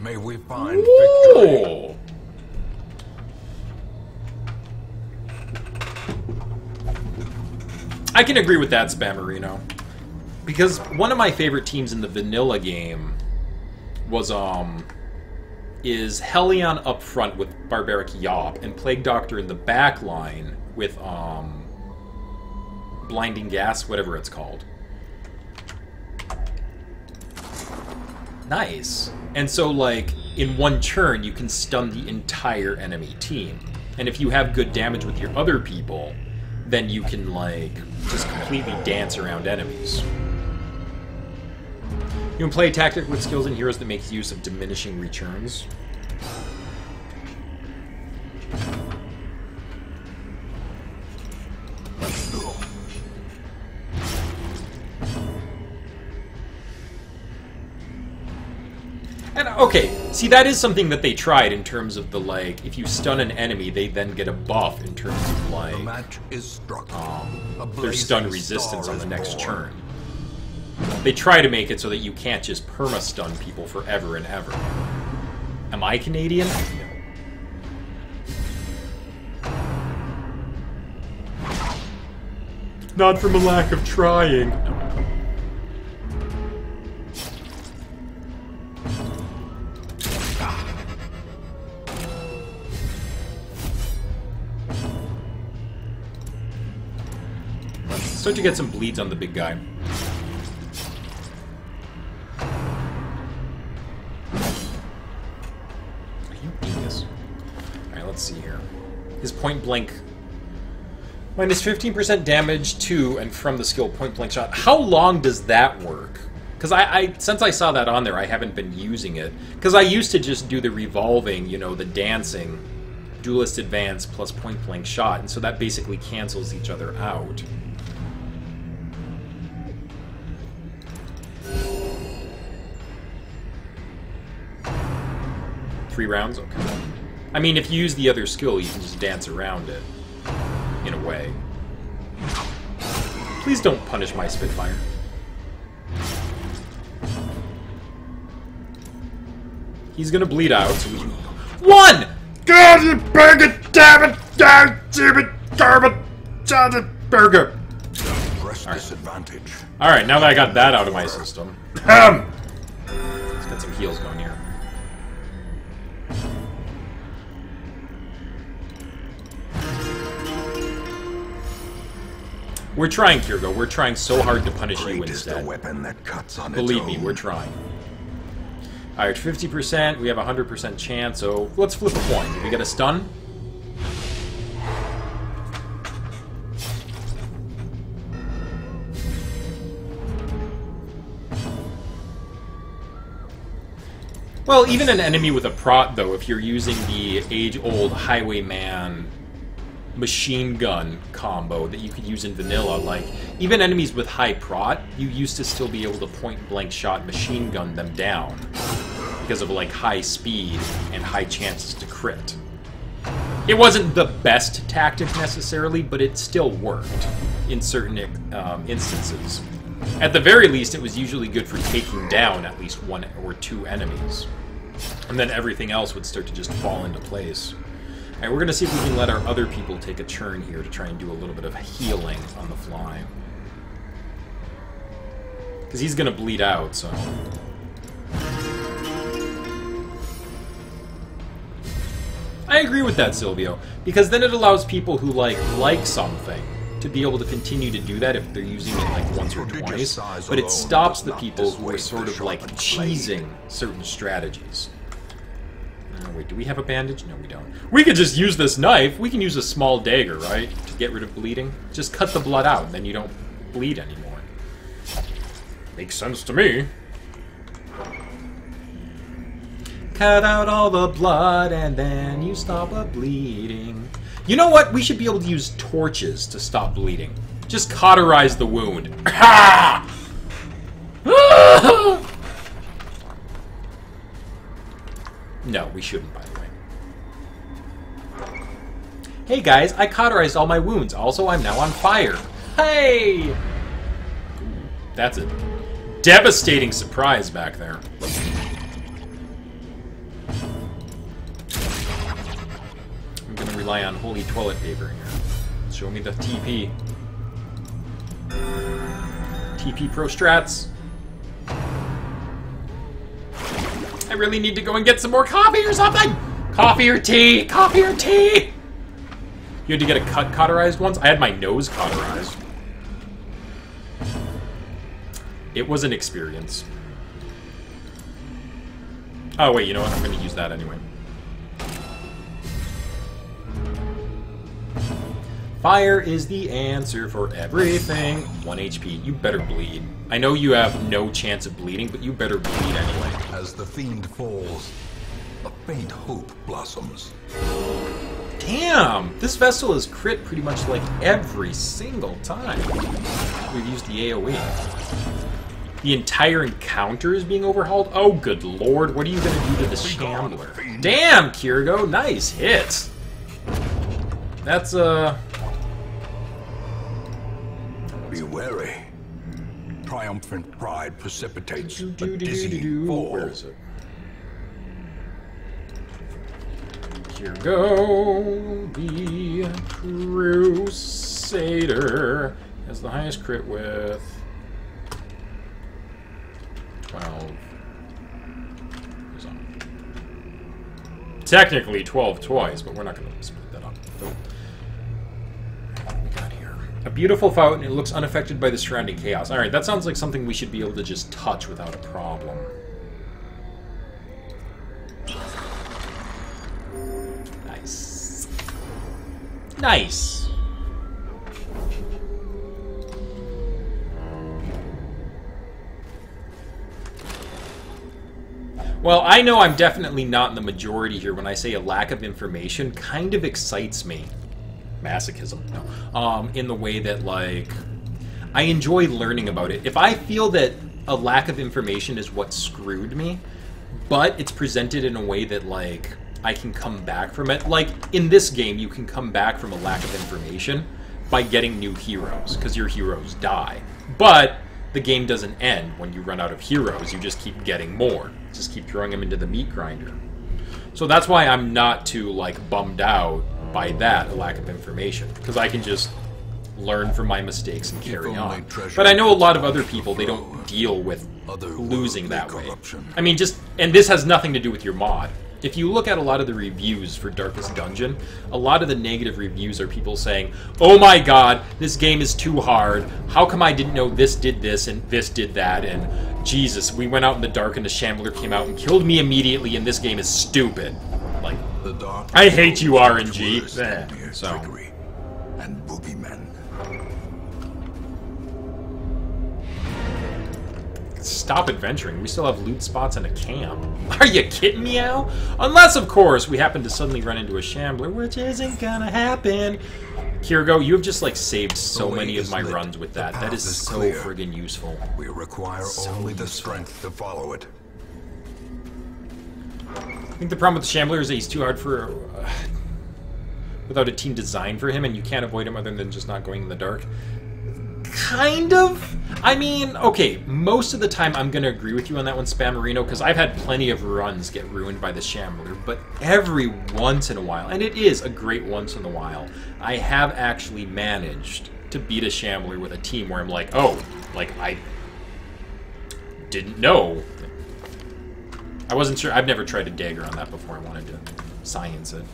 May we find victory. Ooh. I can agree with that, Spammerino. Because one of my favorite teams in the vanilla game was, um, is Hellion up front with Barbaric YAWP, and Plague Doctor in the back line with, um, Blinding Gas, whatever it's called. Nice. And so, like, in one turn, you can stun the entire enemy team. And if you have good damage with your other people, then you can, like, just completely dance around enemies. You can play a tactic with skills and heroes that makes use of diminishing returns. And okay, see that is something that they tried in terms of the like, if you stun an enemy, they then get a buff in terms of like The like match is struck. um, A their stun resistance on the next born. turn. They try to make it so that you can't just perma stun people forever and ever. Am I Canadian? No. Not from a lack of trying. Start to get some bleeds on the big guy. Are you genius. Alright, let's see here. His point blank. Minus 15% damage to and from the skill point blank shot. How long does that work? Because I, I, since I saw that on there, I haven't been using it. Because I used to just do the revolving, you know, the dancing, duelist advance plus point blank shot, and so that basically cancels each other out. Three rounds? Okay. I mean, if you use the other skill, you can just dance around it. In a way. Please don't punish my Spitfire. He's gonna bleed out, so we can... One! God, you burger, damn it! Damn it! Damn it! Damn it! Burger! Press disadvantage. Alright, now that I got that out of my system. Ahem. Let's get some heals going here. We're trying, Kirgo. We're trying so hard to punish you Great is the instead. weapon that cuts on Believe me, own. we're trying. Alright, 50%. We have a 100% chance, so let's flip a coin. Did we get a stun? Well, even an enemy with a prot, though, if you're using the age-old Highwayman machine gun combo that you could use in vanilla, like, even enemies with high prot, you used to still be able to point-blank shot machine gun them down because of, like, high speed and high chances to crit. It wasn't the best tactic necessarily, but it still worked in certain um, instances. At the very least, it was usually good for taking down at least one or two enemies. And then everything else would start to just fall into place. Alright, we're gonna see if we can let our other people take a turn here to try and do a little bit of healing on the fly. Because he's gonna bleed out, so... I agree with that, Silvio, because then it allows people who like like something to be able to continue to do that if they're using it like once or twice, but it stops the people who are sort of like cheesing certain strategies. Wait, do we have a bandage? No, we don't. We could just use this knife. We can use a small dagger, right, to get rid of bleeding. Just cut the blood out, and then you don't bleed anymore. Makes sense to me. Cut out all the blood and then you stop the bleeding. You know what? We should be able to use torches to stop bleeding. Just cauterize the wound. No, we shouldn't, by the way. Hey guys, I cauterized all my wounds. Also, I'm now on fire. Hey! That's a devastating surprise back there. I'm gonna rely on holy toilet paper here. Show me the TP. TP Pro Strats. Really need to go and get some more coffee or something! Coffee or tea! Coffee or tea! You had to get a cut cauterized once? I had my nose cauterized. It was an experience. Oh, wait, you know what? I'm going to use that anyway. Fire is the answer for everything. 1 HP. You better bleed. I know you have no chance of bleeding, but you better bleed anyway. As the fiend falls, a faint hope blossoms. Damn! This vessel is crit pretty much like every single time we've used the AoE. The entire encounter is being overhauled? Oh, good lord, what are you gonna do to the Shambler? Damn, Kirgo, nice hit! That's, uh... Be wary. Triumphant pride precipitates a Do-do-do-do-do. fall. Where is it? Kirgo, the Crusader, has the highest crit with 12. Technically 12 twice, but we're not going to split that up. What we got here? A beautiful fountain. It looks unaffected by the surrounding chaos. Alright, that sounds like something we should be able to just touch without a problem. Nice. Nice. Well, I know I'm definitely not in the majority here when I say a lack of information kind of excites me. Masochism, no. Um, in the way that, like, I enjoy learning about it. If I feel that a lack of information is what screwed me, but it's presented in a way that, like, I can come back from it. Like, in this game, you can come back from a lack of information by getting new heroes, because your heroes die. But the game doesn't end when you run out of heroes, you just keep getting more. Just keep throwing them into the meat grinder. So that's why I'm not too, like, bummed out by that, a lack of information. Because I can just learn from my mistakes and carry on. But I know a lot of other people, they don't deal with losing that way. I mean, just, and this has nothing to do with your mod. If you look at a lot of the reviews for Darkest Dungeon, a lot of the negative reviews are people saying, Oh my god, this game is too hard. How come I didn't know this did this and this did that? And Jesus, we went out in the dark and the Shambler came out and killed me immediately and this game is stupid. Like, The dark I hate you, world RNG. worse than mere so. trickery and boogeymen. Stop adventuring. We still have loot spots and a camp. Are you kidding me, Al? Unless, of course, we happen to suddenly run into a shambler, which isn't gonna happen. Kirgo, you have just, like, saved so many of my lit. runs with that. That is, is is so clear. friggin' useful. We require So only the strength to follow it. I think the problem with the shambler is that he's too hard for... Uh, without a team designed for him, and you can't avoid him other than just not going in the dark. Kind of. I mean, okay, most of the time I'm going to agree with you on that one, Spammerino, because I've had plenty of runs get ruined by the Shambler, but every once in a while, and it is a great once in a while, I have actually managed to beat a Shambler with a team where I'm like, oh, like, I didn't know. I wasn't sure. I've never tried a dagger on that before. I wanted to science it.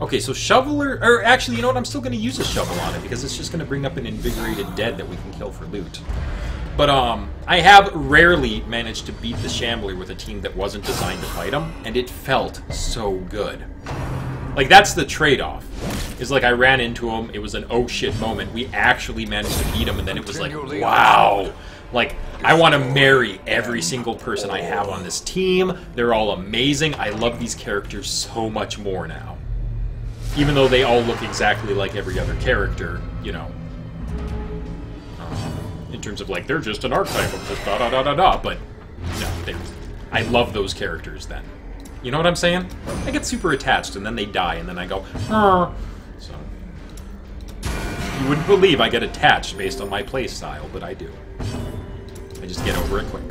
Okay, so shoveler, or actually, you know what? I'm still going to use a shovel on it because it's just going to bring up an invigorated dead that we can kill for loot. But um, I have rarely managed to beat the Shambler with a team that wasn't designed to fight him, and it felt so good. Like that's the trade-off. Is like I ran into him, it was an oh shit moment. We actually managed to beat him, and then it was like, wow. Like I want to marry every single person I have on this team. They're all amazing. I love these characters so much more now even though they all look exactly like every other character, you know. Um, in terms of like they're just an archetype of just da da da da da, but no, I love those characters. Then, you know what I'm saying? I get super attached, and then they die, and then I go, so. You wouldn't believe I get attached based on my play style, but I do. I just get over it quick.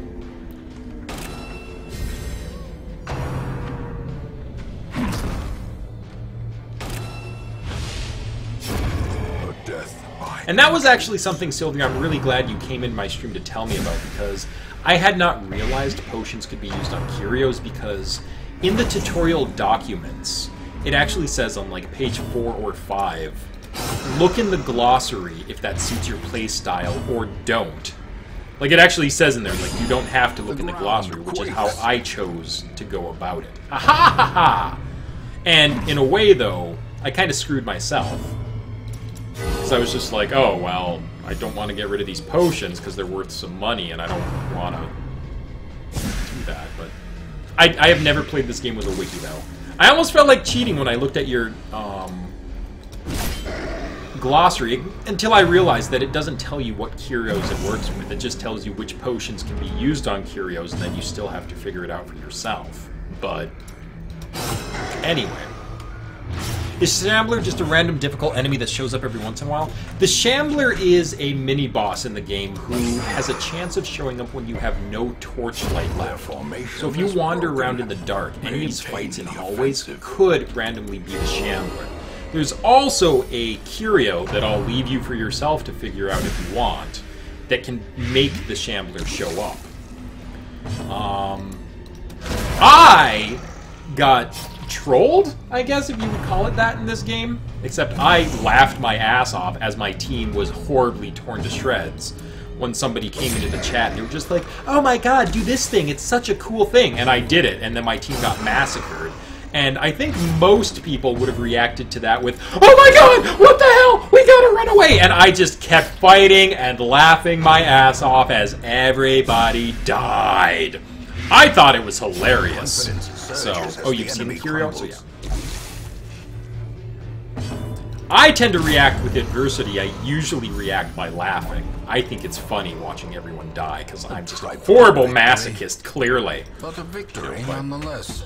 And that was actually something, Sylvia, I'm really glad you came in my stream to tell me about because I had not realized potions could be used on Curios because in the tutorial documents, it actually says on like page 4 or 5, look in the glossary if that suits your playstyle or don't like it actually says in there, like you don't have to look in the glossary, which is how I chose to go about it. Ha ha ha ha! And in a way, though, I kind of screwed myself. Because I was just like, oh, well, I don't want to get rid of these potions because they're worth some money, and I don't want to do that. But I, I have never played this game with a wiki, though. I almost felt like cheating when I looked at your um, glossary until I realized that it doesn't tell you what curios it works with. It just tells you which potions can be used on curios, and then you still have to figure it out for yourself. But anyway. Is Shambler just a random difficult enemy that shows up every once in a while? The Shambler is a mini-boss in the game who has a chance of showing up when you have no torchlight left. So if you wander around in the dark, enemies fights in hallways could randomly be the Shambler. There's also a curio that I'll leave you for yourself to figure out if you want that can make the Shambler show up. Um, I got trolled, I guess, if you would call it that in this game. Except I laughed my ass off as my team was horribly torn to shreds when somebody came into the chat and they were just like, oh my god, do this thing, it's such a cool thing. And I did it, and then my team got massacred. And I think most people would have reacted to that with, oh my god, what the hell, we gotta run away. And I just kept fighting and laughing my ass off as everybody died. I thought it was hilarious. So, oh, you've seen the Curio? So, yeah. I tend to react with adversity. I usually react by laughing. I think it's funny watching everyone die, because I'm just a horrible masochist, clearly. But a victory, nonetheless.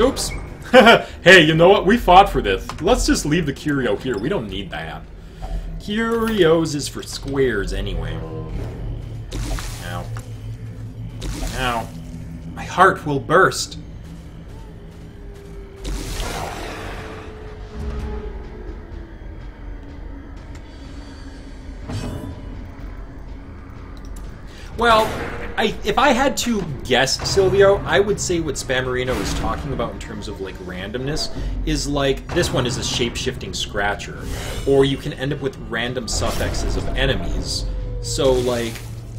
Oops. hey, you know what? We fought for this. Let's just leave the curio here. We don't need that. Curios is for squares anyway. Ow. Ow. My heart will burst. Well, I, if I had to guess, Silvio, I would say what Spammerino is talking about in terms of like randomness is like this one is a shape-shifting scratcher, or you can end up with random suffixes of enemies. So like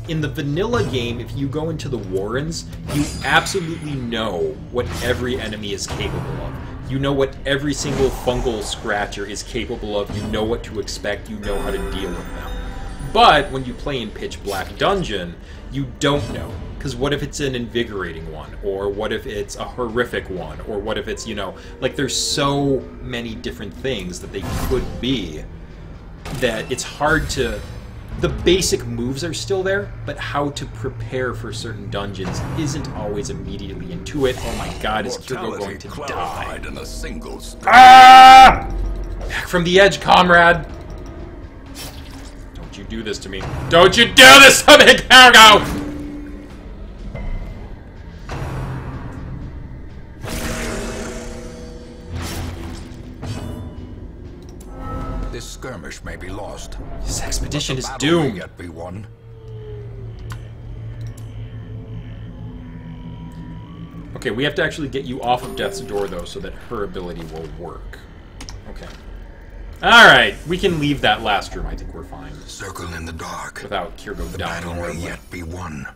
in the vanilla game, if you go into the Warrens, you absolutely know what every enemy is capable of. You know what every single fungal scratcher is capable of. You know what to expect. You know how to deal with them. But when you play in Pitch Black Dungeon, you don't know. Because what if it's an invigorating one? Or what if it's a horrific one? Or what if it's, you know, like there's so many different things that they could be that it's hard to. The basic moves are still there, but how to prepare for certain dungeons isn't always immediately intuit. Oh my god, is Kirgo going to die? In a single ah! Back from the edge, comrade! You do this to me. Don't you do this to me, Cargo! This skirmish may be lost. This expedition is doomed. Yet be won. Okay, we have to actually get you off of Death's Door, though, so that her ability will work. Okay. Alright, we can leave that last room. I think we're fine. Circle in the dark. Without Kirgo the dying battle may yet be won.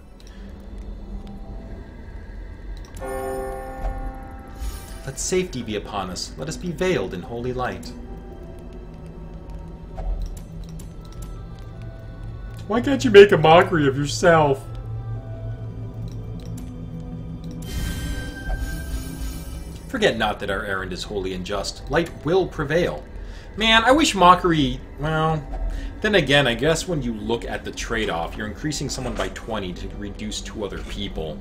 Let safety be upon us. Let us be veiled in holy light. Why can't you make a mockery of yourself? Forget not that our errand is holy and just. Light will prevail. Man, I wish mockery... Well... Then again, I guess when you look at the trade-off, you're increasing someone by 20 to reduce two other people.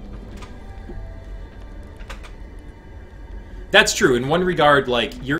That's true. In one regard, like, you're